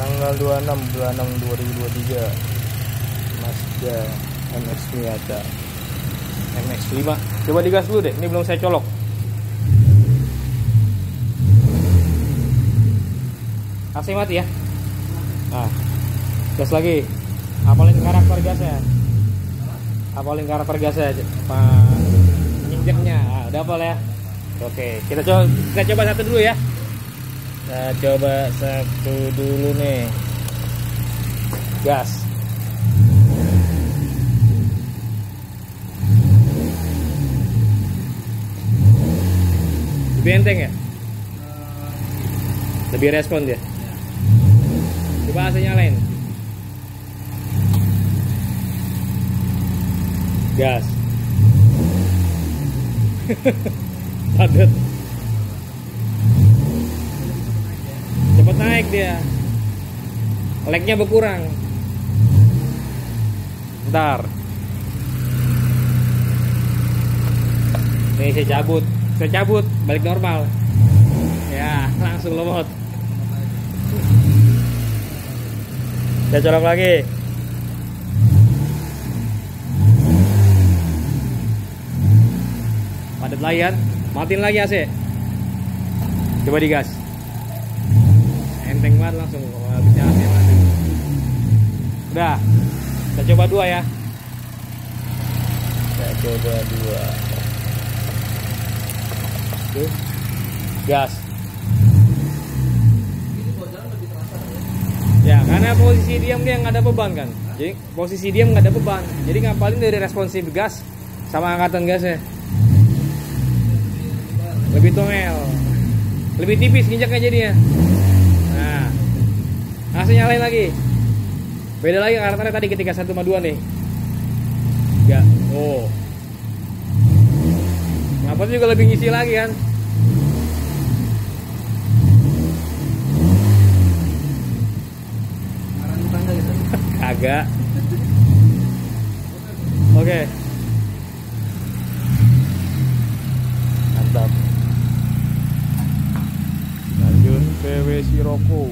tanggal 26 bulan 6 2023 Mazda MX Miata MX5 coba digas dulu deh ini belum saya colok. AC mati ya. Nah gas lagi. Apalin karakter gasnya? Apalin karakter gasnya pak? Injeknya. Nah, apa ya. Oke kita coba kita coba satu dulu ya kita coba satu dulu nih. Gas. Lebih enteng ya? Lebih respon dia? Coba AC nyalain gas. Padat naik dia. Legnya berkurang. Ntar ini saya cabut. Saya cabut balik normal. Ya langsung lemot saya colok lagi. Padat lagi kan matiin lagi AC. Coba digas banget langsung kalau habisnya AC mati udah kita coba dua ya. Kita coba dua. Tuh. gas. Ya? Karena posisi diam dia nggak ada beban kan? Jadi posisi diam nggak ada beban. Jadi ngapalin dari responsif gas sama angkatan gasnya lebih tongel lebih tipis nginjaknya jadinya langsung nyalain lagi. Beda lagi karakternya tadi ketika 1,2 nih. Ya oh. Ngapa juga lebih ngisi lagi kan? Kagak. Oke. Mantap. Lanjut PW Siroko